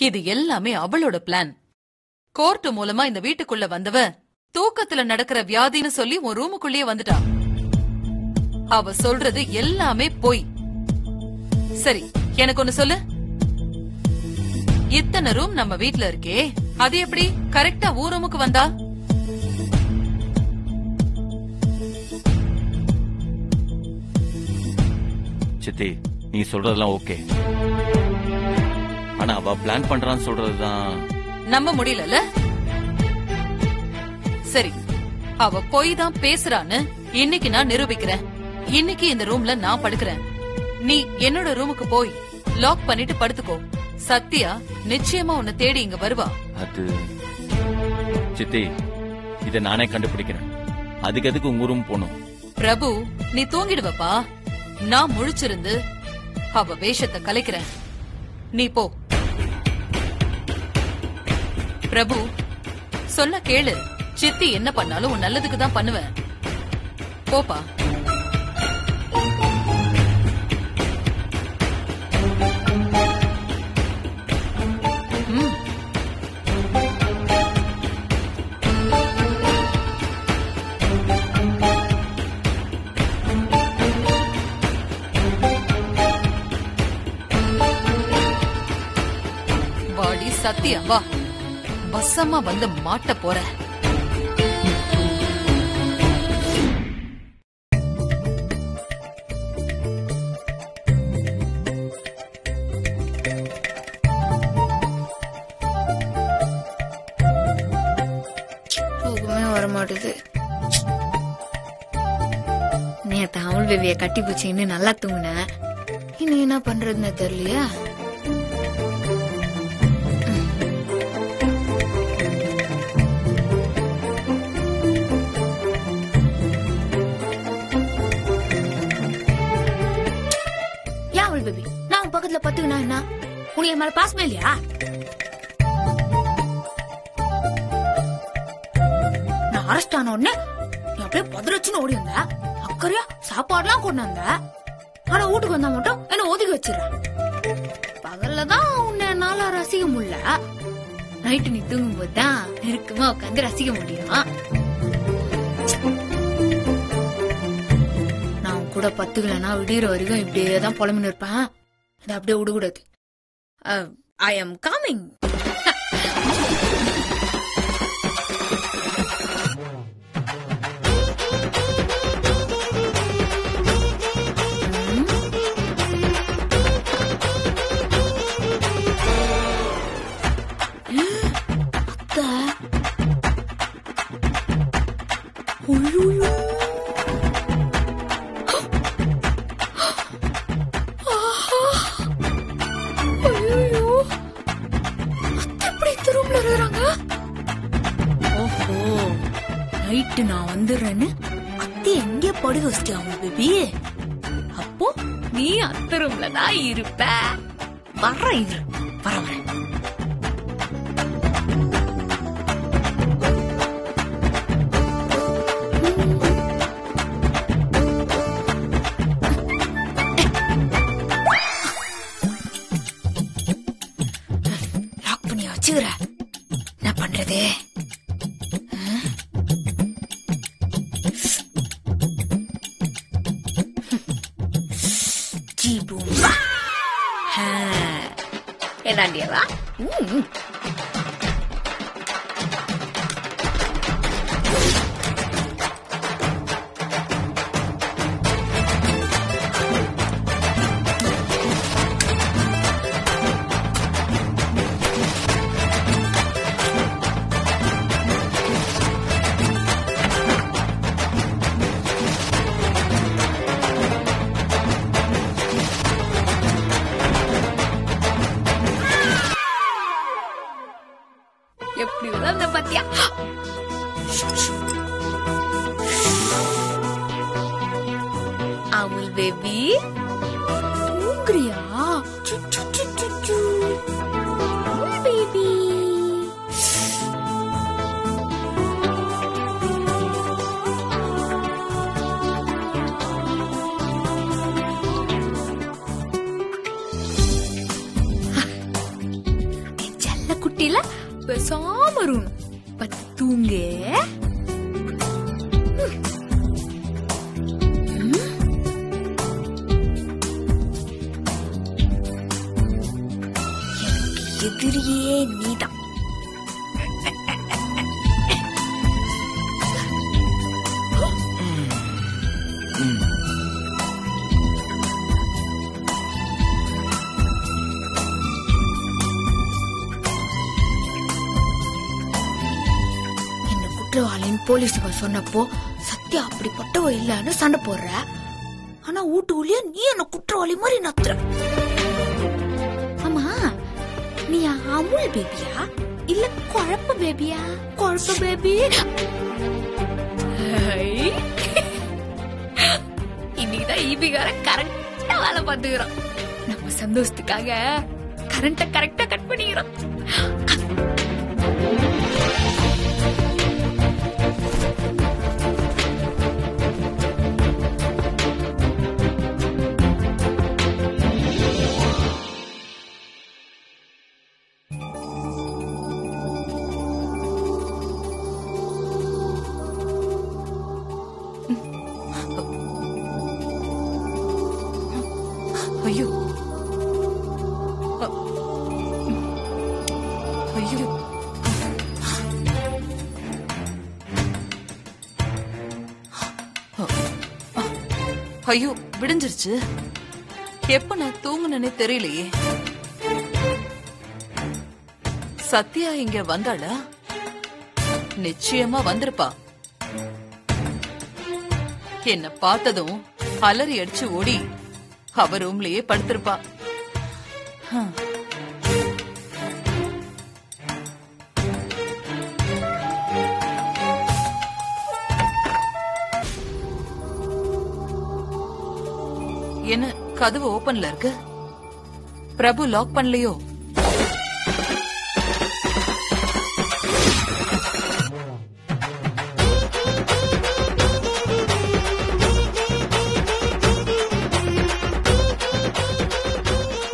இது எல்லாமே அவளோட பிளான் கோர்ட் மூலமா இந்த வீட்டுக்குள்ள வந்தவ தூக்கத்துல நடக்கிற வியாதின்னு சொல்லி உன் ரூமுக்குள்ளேயே வந்துட்டா. அவ சொல்றது எல்லாமே பொய். சரி எனக்கு ஒண்ணு சொல்லு? இத்தனை ரூம் நம்ம வீட்ல இருக்கே அது எப்படி கரெக்டா ஊ ரூமுக்கு வந்தா? சித்தி நீ சொல்றதெல்லாம் ஓகே ஆனா அவ பிளான் பண்றான்னு சொல்றதுதான். நம்ப முடியலல சரி அவ பொய் தான் பேசுறான்னு இன்னைக்கு நான் நிரூபிக்கிறேன். இன்னைக்கு இந்த ரூம்ல நான் படுக்கிறேன். நீ என்னோட ரூமுக்கு போய் லாக் பண்ணிட்டு படுத்துக்கோ. சத்யா நிச்சயமா உன்னை தேடி இங்க வருவா. அது சித்தி இத நானே கண்டுபிடிக்கிறேன். அதுக்கு எதுக்கு உங்க ரூம் போகணும்? பிரபு நீ தூங்கிடுவப்பா. நான் முழிச்சிருந்து அவ வேஷத்தை கலைக்கிறேன். நீ போ. பிரபு சொன்ன கேளு. சித்தி என்ன பண்ணாலும் உன் நல்லதுக்கு தான் பண்ணுவேன். போப்பா. சத்தியம் வா. வசமா வந்து மாட்ட போற. தூக்கமே வர மாட்டுது நேத்து அமுல் பேபிய கட்டி பூச்சின்னு நல்லா தூங்கினேன் இனி என்ன பண்றதுன்னு தெரியலையா? பத்துக்கினா என்ன உனக்கு மேல பாசமே இல்லையா? நான் அரெஸ்ட் ஆன உடனே நீ அப்படியே பதறச்சுன்னு ஓடி வந்த. அக்கறையா சாப்பாடுலாம் கொண்டு வந்த. ஆனா வீட்டுக்கு வந்தா மட்டும் என்ன ஒதுக்கி வச்சிடுற. பகல்ல தான் உன்னை என்னால ரசிக்க முடியல. நைட்டு நீ தூங்கும் போது தான் நெருக்கமா உட்காந்து ரசிக்க முடியும். நான் கூட பத்துக்கலன்னா விடிகிற வரைக்கும் இப்படியே தான் புலம்பின்னு இருப்பேன். இதை அப்படியே விடக்கூடாது ஐ எம் கமிங் morning. ஏதாண்டியவா ம் to குற்றவாளின்னு சொன்னப்போ சத்யா அப்படிப்பட்டவ இல்லன்னு சண்டை போடுற. ஆனா வீட்டுக்குள்ளேயே நீ என்ன குற்றவாளி மாதிரி நத்துற. ஆமா நீ அமுல் பேபியா இல்ல குழப்ப பேபியா குழப்ப பேபி இன்னைக்குதான் ஈபிகார கரெக்டா வேலை பார்த்துக்கிறோம். நம்ம சந்தோஷத்துக்காக கரண்ட கரெக்டா கட் பண்ணிக்கிறோம். ஐயோ ஐயோ விடிஞ்சிருச்சு. எப்ப நான் தூங்குனேனே தெரியலையே. சத்யா இங்க வந்தாளா? நிச்சயமா வந்திருப்பா. என்ன பார்த்ததும் அலறி அடிச்சு ஓடி அவ ரூம்லயே படுத்திருப்பா. என்ன கதவு ஓபன்ல இருக்கு? பிரபு லாக் பண்ணலையோ?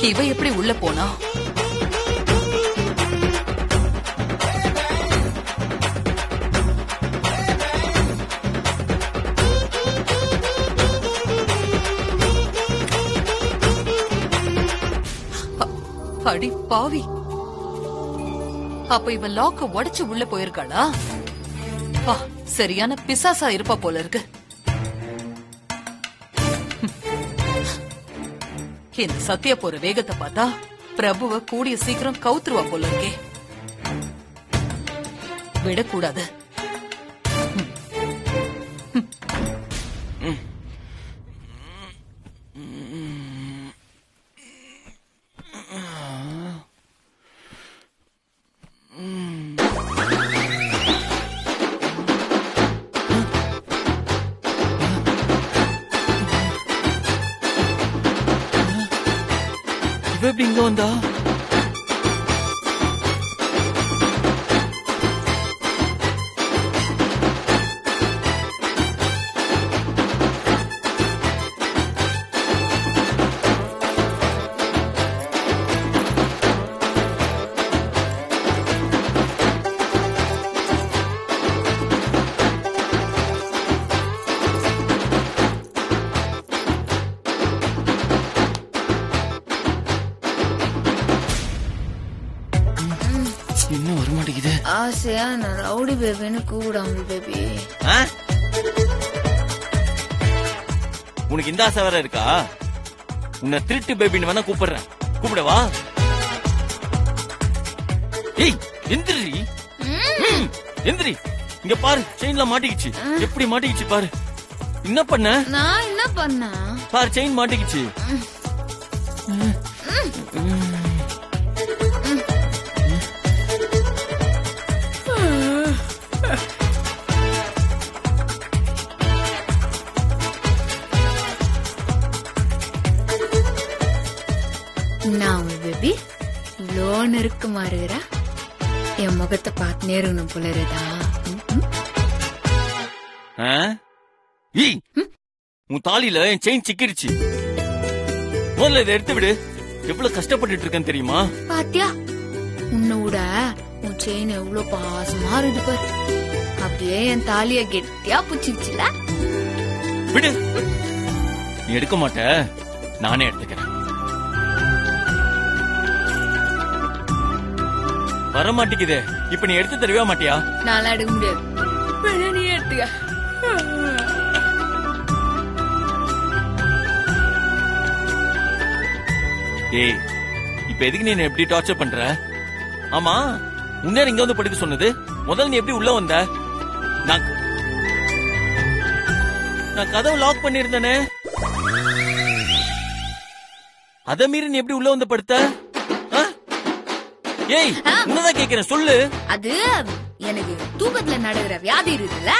இவ எப்படி உள்ள போனா? அடி பாவி. அப்ப இவ லாக்க உடைச்சு உள்ள போயிருக்காளா? பா சரியான பிசாசா இருப்பா போல இருக்கு. இந்த சத்திய போற வேகத்தை பார்த்தா பிரபுவ கூடிய சீக்கிரம் கவுத்துருவா போல இருக்கே. விடக்கூடாது. இவ எப்படி இங்க ஆசையா நான் ரவுடி பேபின்னு கூப்பிடாமல் பேபி. ஆ? உனக்கு இந்த ஆசை வேற இருக்கா? உன்னை திருட்டு பேபின்னு வேணா கூப்பிடுறேன். கூப்பிடவா ஏய் எந்திரி. ம், எந்திரி. இங்க பாரு செயின்ல மாட்டிக்கிச்சு. எப்படி மாட்டிக்கிச்சு பாரு. என்ன பண்ண? நான் என்ன பண்ண? பாரு செயின் மாட்டிக்கிச்சு. நான் முகத்தை பார்த்து நேருணும் போல இருதா உன் தாலில என் செயின் சிக்கிருச்சு. முதல்ல இதை எடுத்து விடு. எவ்வளவு கஷ்டப்பட்டுட்டு இருக்கேன் தெரியுமா? பாத்தியா? உன்னை விட உன் செயின் எவ்வளவு பாசமா இருக்கு பாரு. அப்படியே என் தாலிய கெட்டியா புச்சிச்சுல விடு. நீ எடுக்க மாட்ட. நானே எடுத்துக்கிறேன். வர மாட்டேங்குதே இப்ப நீ எடுத்து தருவே மாட்டியா? நான்லாம் எடுக்க முடியாது. நீ எடுத்துக்க. ஏய் இப்ப எதுக்கு நீ எப்படி டார்ச்சர் பண்ற? ஆமா முன்னேற இங்க வந்து படுக்க சொன்னது. முதல்ல நீ எப்படி உள்ள வந்த? நான் நான் கதவு லாக் பண்ணிருந்தேனே அத மீறி நீ எப்படி உள்ள வந்து படுத்த? ஏய் உன்னதான் கேக்குறேன் சொல்லு. அது எனக்கு தூக்கத்துல நடக்கிற வியாதி இருக்குல்ல?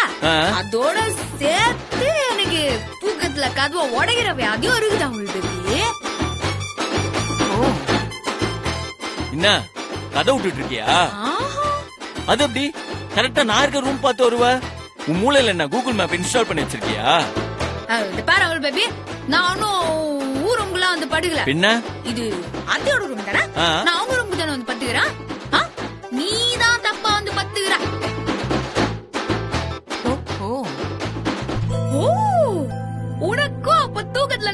அதோட சேர்த்து எனக்கு தூக்கத்துல கதவை உடைகிற வியாதியும் இருக்குது அவங்களுக்கு என்ன கதை விட்டுட்டு இருக்கியா அது எப்படி? கரெக்டா நான் இருக்க ரூம் பார்த்து வருவ? உன் மூளையில என்ன கூகுள் மேப் இன்ஸ்டால் பண்ணி வச்சிருக்கியா? பாரு அவள் பேபி நான் ஒன்னும் வந்து படுக்கல. பின்ன? இது அத்தையோட ரூம் தானே. நான் அவங்க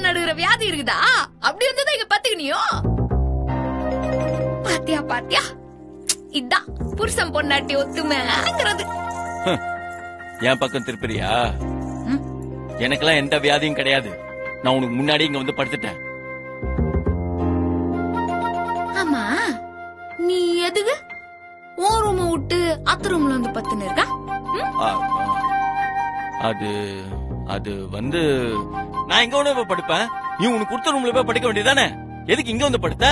நடுகிற வியாதி இருக்குதா? அப்படி வந்து இங்க பத்துக்கினியோ? பாத்தியா பாத்தியா? இதான் புருஷன் பொண்டாட்டி ஒத்துமைங்கிறது. என் பக்கம் திருப்பிரியா. எனக்கெல்லாம் எந்த வியாதியும் கிடையாது. நான் உனக்கு முன்னாடி இங்க வந்து படுத்துட்டேன். ஆமா நீ எதுக்கு? ஓ ரூம விட்டு அத்த ரூம்ல வந்து பத்துன்னு இருக்கா. அது அது வந்து நான் எங்க போய் படுப்பேன். நீ உனக்கு கொடுத்த ரூம்ல போய் படுக்க வேண்டியதானே எதுக்கு இங்க வந்து படுத்த?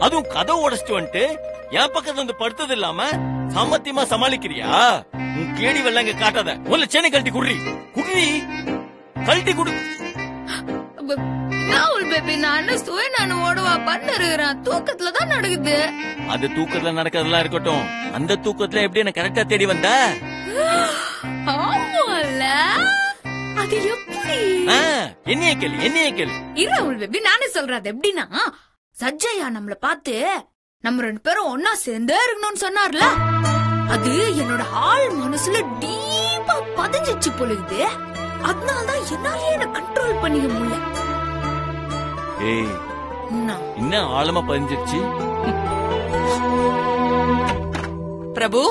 அதுவும் கதவு உடைச்சிட்டு வந்துட்டு என் பக்கத்துல வந்து படுத்தது இல்லாம சாமர்த்தியமா சமாளிக்கிறியா? உன் கேடி வெள்ளம் இங்க காட்டாத. முதல்ல சென்னை கழட்டி குடுறி. குடுறி. கழட்டி குடு. ஒரு பேபி நான் என்ன சுய நான் ஓடுவா பண்ண இருக்கிறேன் தூக்கத்துல தான் நடக்குது. அது தூக்கத்துல நடக்கிறதெல்லாம் இருக்கட்டும். அந்த தூக்கத்துல எப்படி என்ன கரெக்டா தேடி வந்த? ஆமால அது எப்படி ஆ, என்னைய கேளு என்னைய கேளு. இரு அவள் பேபி நானே சொல்றேன் அது எப்படின்னா சஜ்ஜையா நம்மள பார்த்து நம்ம ரெண்டு பேரும் ஒன்னா சேர்ந்தே இருக்கணும்னு சொன்னார்ல. அது என்னோட ஆள் மனசுல டீப்பா பதிஞ்சிச்சு பொழுது அதனாலதான் என்னாலே என்ன கண்ட்ரோல் பண்ணிக்க முடியல. ஏய் என்ன? என்ன ஆழமா பதிஞ்சிருச்சு? பிரபு?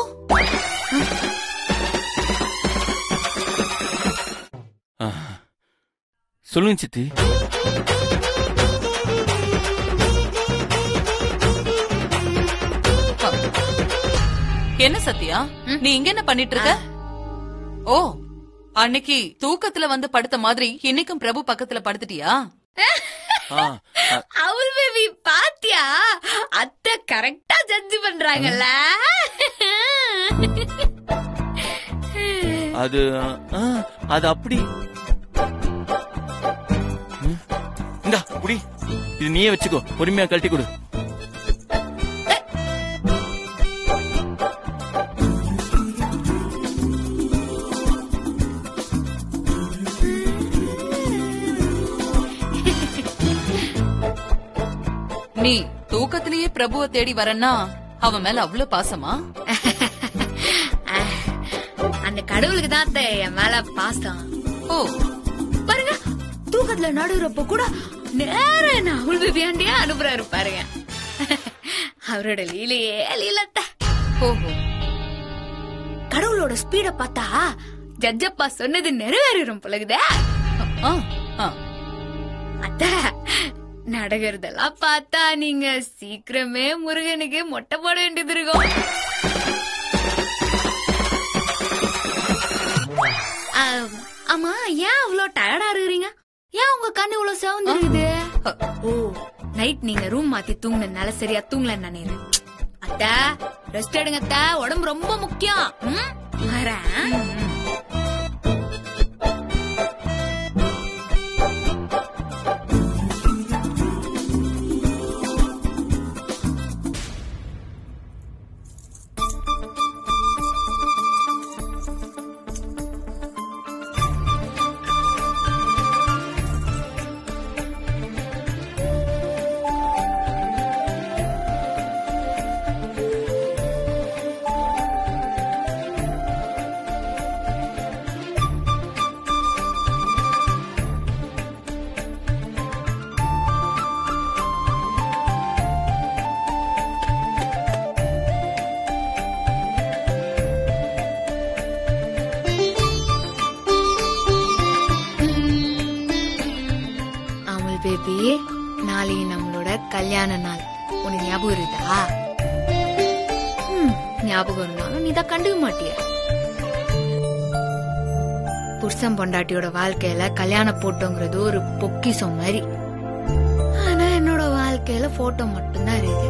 ஆ. சொல்லுங்க சித்தி. என்ன சத்யா? நீ இங்க என்ன பண்ணிட்டு இருக்க ஓ அன்னைக்கு தூக்கத்துல வந்து படுத்த மாதிரி இன்னைக்கும் பிரபு பக்கத்துல படுத்துட்டியா? அவள் பேபி பாத்தியா? அத்தை கரெக்டா ஜட்ஜ் பண்றாங்கல்ல. அது அது அப்படி. இந்தா குடி. இது நீயே வச்சுக்கோ. பொறுமையா கழட்டி கொடு. நீ தூக்கத்திலேயே பிரபுவை தேடி வரன்னா அவன் மேல அவ்வளவு பாசமா? அந்த கடவுளுக்கு தான் என் மேல பாசம். ஓ. பாருங்க தூக்கத்துல நடுறப்ப கூட நேர என்ன அவள் பேபியாண்டியா அனுப்புறாரு பாருங்க அவரோட லீலையே லீலத்த. ஓஹோ கடவுளோட ஸ்பீட பார்த்தா ஜட்ஜப்பா சொன்னது நிறைவேறும் பழகுதே. அத்த நடக்கிறதெல்லாம் பார்த்தா நீங்க சீக்கிரமே முருகனுக்கு மொட்டை போட வேண்டியது இருக்கும். ஆமா ஏன் அவ்வளோ டயர்டா இருக்கிறீங்க? ஏன் உங்க கண்ணு இவ்வளவு சிவந்து இருக்குது? ஓ நைட் நீங்க ரூம் மாத்தி தூங்குனதுனால சரியா தூங்கலன்னு நினைக்கிறேன். அத்த ரெஸ்ட் எடுங்க அத்த. உடம்பு ரொம்ப முக்கியம்? வரேன். கல்யாண நாள். உனக்கு ஞாபகம் இருக்குதா ஞாபகம் இருந்தாலும் நீ தான் கண்டுக்க மாட்டிய? புருஷன் பொண்டாட்டியோட வாழ்க்கையில கல்யாண போட்டோங்கிறது ஒரு பொக்கிசம் மாதிரி. ஆனா என்னோட வாழ்க்கையில போட்டோ மட்டும்தான் இருக்கு.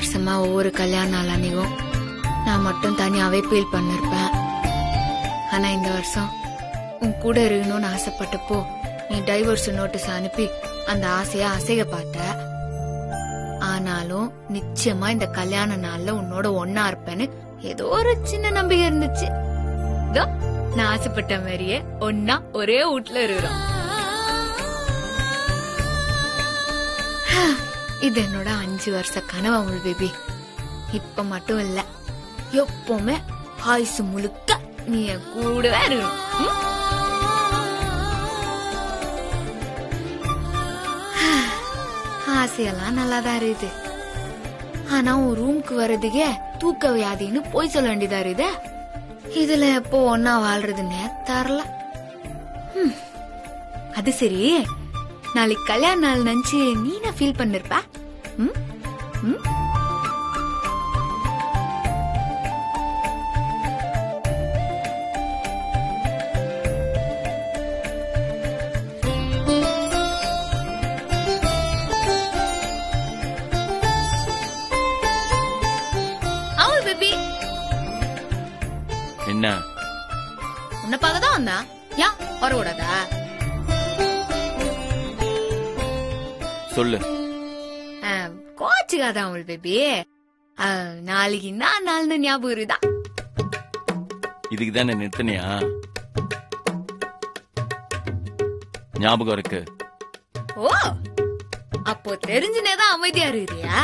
வருஷமா ஒவ்வொரு கல்யாண நாள் அன்னைக்கும் நான் மட்டும் தனியாவே ஃபீல் பண்ணிருப்பேன். ஆனா இந்த வருஷம் உன் கூட இருக்கணும்னு ஆசைப்பட்டப்போ நீ டைவர்ஸ் நோட்டீஸ் அனுப்பி அந்த ஆசைய அசைக பார்த்த. ஆனாலும் நிச்சயமா இந்த கல்யாண நாள்ல உன்னோட ஒன்னா இருப்பேன்னு ஏதோ ஒரு சின்ன நம்பிக்கை இருந்துச்சு. இதோ நான் ஆசைப்பட்ட மாதிரியே ஒன்னா ஒரே வீட்ல இருக்கிறோம். இது என்னோட அஞ்சு வருஷ கனவு அமுல் பேபி இப்ப மட்டும் இல்ல. எப்பவுமே ஆயுசு முழுக்க நீ என் கூடவே இருக்கணும். ஆசையெல்லாம் நல்லாதான் இருக்குது. ஆனா உன் ரூம்க்கு வர்றதுக்கே தூக்க வியாதின்னு போய் சொல்ல வேண்டியதா இருக்குது. இதுல எப்போ ஒன்னா வாழ்றதுன்னே தரல. ம். அது சரி. நாளைக்கு கல்யாண நாள் நினைச்சு நீ ஃபீல் பண்ணிருப்ப ம்? ம்? சொல்லு. கோச்சுக்காத அவள் பேபி? நாளைக்கு என்ன நாள்னு ஞாபகம் இருக்குதா? இதுக்கு தானே நிறுத்தினியா? ஞாபகம் இருக்கு. ஓ அப்போ தெரிஞ்சுனேதான் அமைதியா இருக்கிறியா?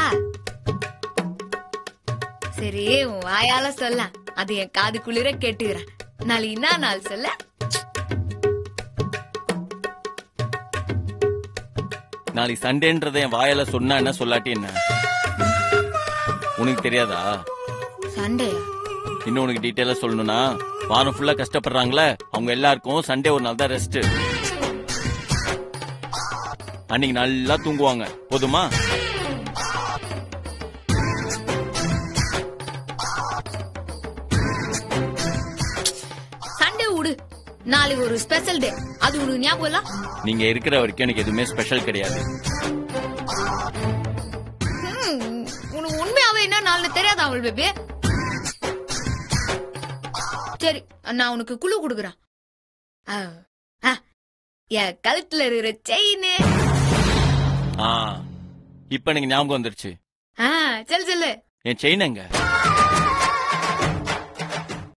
சரி உன் வாயால சொல்ல அது என் காது குளிர கேட்டுக்கிறேன். நாளைக்கு என்ன நாள் சொல்ல நாளைக்கு சண்டேன்றதை என் வாயால சொன்னா என்ன? சொல்லாட்டி என்ன? உனக்கு தெரியாதா? சண்டையா இன்னும் உனக்கு டீட்டெயிலா சொல்லணும்னா வாரம் ஃபுல்லா கஷ்டப்படுறாங்களே அவங்க எல்லாருக்கும் சண்டே ஒரு நாள் தான் ரெஸ்ட் அன்னைக்கு நல்லா தூங்குவாங்க. போதுமா? நாளைக்கு ஒரு ஸ்பெஷல் டே அது உனக்கு ஞாபகம் இல்ல? நீங்க இருக்கிற வரைக்கும் எனக்கு எதுவுமே ஸ்பெஷல் கிடையாது. ஹம், உனக்கு உண்மையாவே என்ன நாள்னு தெரியாதா அவள் பேபி சரி நான் உனக்கு குழு கொடுக்குறேன். ஆ, ஆ, என் கழுத்துல இருக்கிற செயின் ஆ இப்ப எனக்கு ஞாபகம் வந்துருச்சு. ஆ சொல்லு சொல்லு. என் செயின் எங்க?